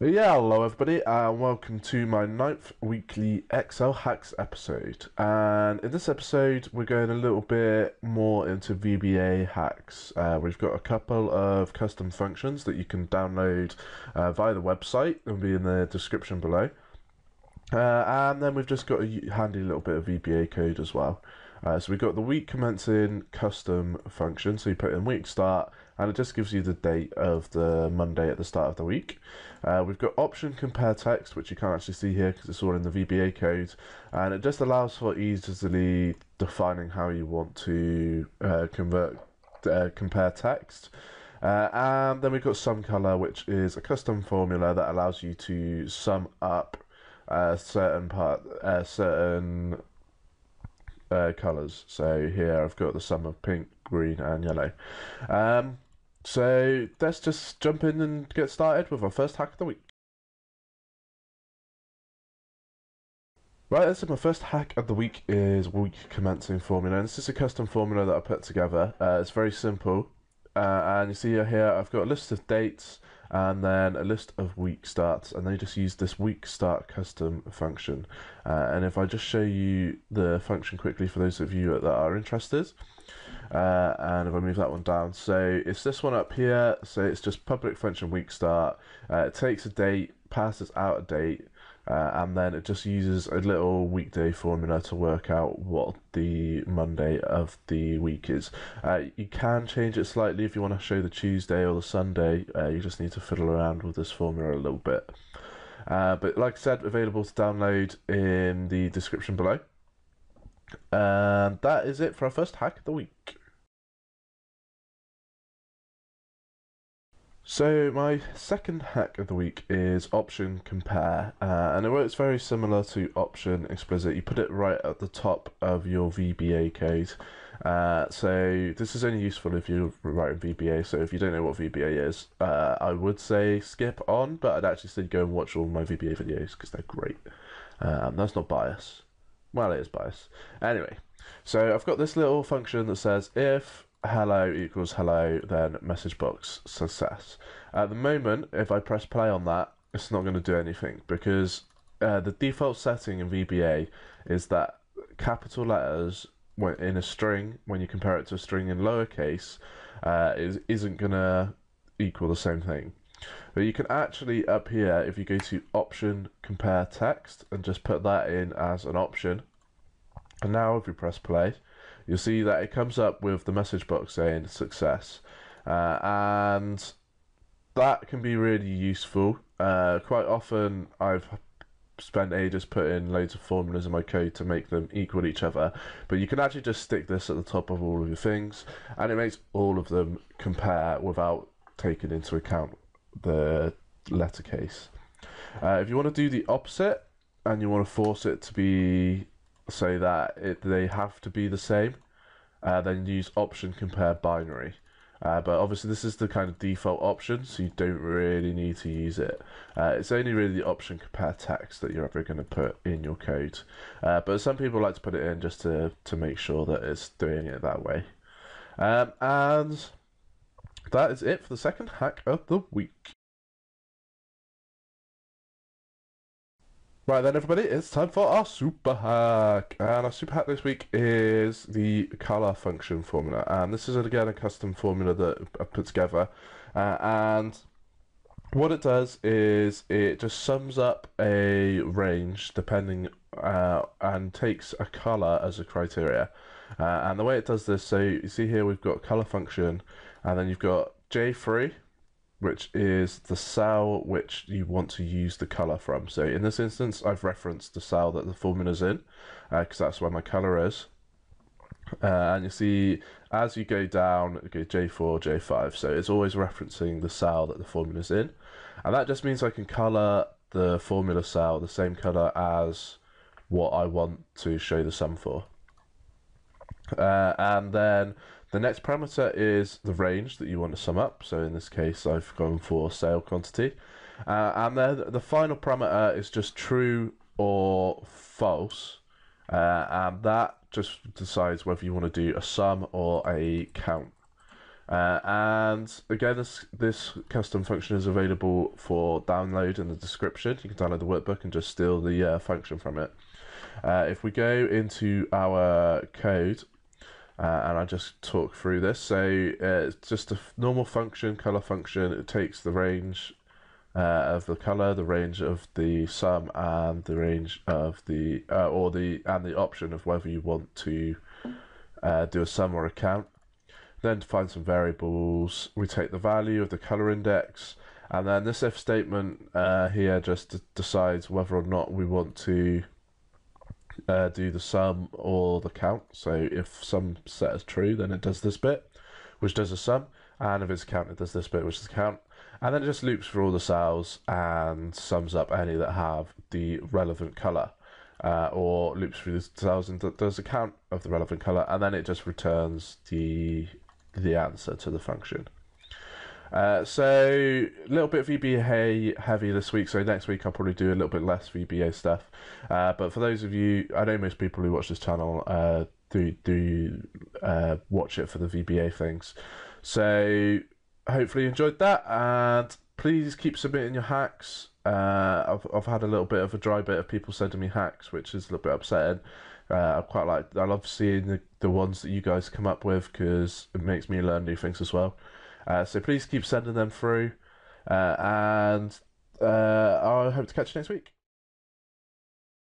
Yeah, hello everybody, and welcome to my ninth weekly Excel hacks episode. And in this episode, we're going a little bit more into VBA hacks. Uh, we've got a couple of custom functions that you can download uh, via the website, it'll be in the description below. Uh, and then we've just got a handy little bit of VBA code as well. Uh, so we've got the week commencing custom function. So you put in week start, and it just gives you the date of the Monday at the start of the week. Uh, we've got option compare text, which you can't actually see here because it's all in the VBA code, and it just allows for easily defining how you want to uh, convert uh, compare text. Uh, and then we've got sum color, which is a custom formula that allows you to sum up uh, certain part, uh, certain uh, colours. So here I've got the sum of pink, green, and yellow. Um, so let's just jump in and get started with our first hack of the week. Right, so my first hack of the week is week commencing formula. And this is a custom formula that I put together. Uh, it's very simple. Uh, and you see here I've got a list of dates and then a list of week starts and they just use this week start custom function uh, and if I just show you the function quickly for those of you that are interested uh, and if I move that one down so it's this one up here so it's just public function week start uh, it takes a date passes out a date uh, and then it just uses a little weekday formula to work out what the Monday of the week is. Uh, you can change it slightly if you want to show the Tuesday or the Sunday. Uh, you just need to fiddle around with this formula a little bit. Uh, but like I said, available to download in the description below. And that is it for our first hack of the week. So my second hack of the week is option compare, uh, and it works very similar to option explicit. You put it right at the top of your VBA code. Uh, so this is only useful if you're writing VBA. So if you don't know what VBA is, uh, I would say skip on, but I'd actually say go and watch all my VBA videos because they're great. Um, that's not bias. Well, it is bias. Anyway, so I've got this little function that says if hello equals hello, then message box success. At the moment, if I press play on that, it's not going to do anything because uh, the default setting in VBA is that capital letters in a string, when you compare it to a string in lowercase, uh, is, isn't going to equal the same thing. But you can actually, up here, if you go to option compare text and just put that in as an option, and now if you press play, you'll see that it comes up with the message box saying success. Uh, and that can be really useful. Uh, quite often, I've spent ages putting loads of formulas in my code to make them equal each other, but you can actually just stick this at the top of all of your things, and it makes all of them compare without taking into account the letter case. Uh, if you want to do the opposite and you want to force it to be say that it, they have to be the same, uh, then use option compare binary. Uh, but obviously this is the kind of default option, so you don't really need to use it. Uh, it's only really the option compare text that you're ever going to put in your code. Uh, but some people like to put it in just to, to make sure that it's doing it that way. Um, and that is it for the second hack of the week. Right then, everybody, it's time for our super hack. And our super hack this week is the color function formula. And this is, again, a custom formula that I put together. Uh, and what it does is it just sums up a range depending uh, and takes a color as a criteria. Uh, and the way it does this, so you see here we've got color function, and then you've got J3, which is the cell which you want to use the color from. So in this instance, I've referenced the cell that the formula is in, because uh, that's where my color is. Uh, and you see, as you go down, okay, J4, J5, so it's always referencing the cell that the formula is in. And that just means I can color the formula cell the same color as what I want to show the sum for. Uh, and then the next parameter is the range that you want to sum up. So in this case, I've gone for sale quantity. Uh, and then the final parameter is just true or false. Uh, and that just decides whether you want to do a sum or a count. Uh, and again, this this custom function is available for download in the description. You can download the workbook and just steal the uh, function from it. Uh, if we go into our code, uh, and I just talk through this, so uh, it's just a normal function, color function. It takes the range uh, of the color, the range of the sum, and the range of the or the and the option of whether you want to do a sum or a count then define some variables. We take the value of the color index, and then this if statement uh, here just decides whether or not we want to uh, do the sum or the count. So if sum set is true, then it does this bit, which does a sum, and if it's count, it does this bit, which is count. And then it just loops for all the cells and sums up any that have the relevant color. Uh, or loops through the cells and does a count of the relevant color, and then it just returns the the answer to the function. Uh, so a little bit VBA heavy this week. So next week I'll probably do a little bit less VBA stuff. Uh, but for those of you, I know most people who watch this channel uh, do do uh, watch it for the VBA things. So hopefully you enjoyed that, and please keep submitting your hacks. Uh, I've I've had a little bit of a dry bit of people sending me hacks, which is a little bit upsetting. I quite like. I love seeing the, the ones that you guys come up with because it makes me learn new things as well. Uh, so please keep sending them through, uh, and uh, I hope to catch you next week.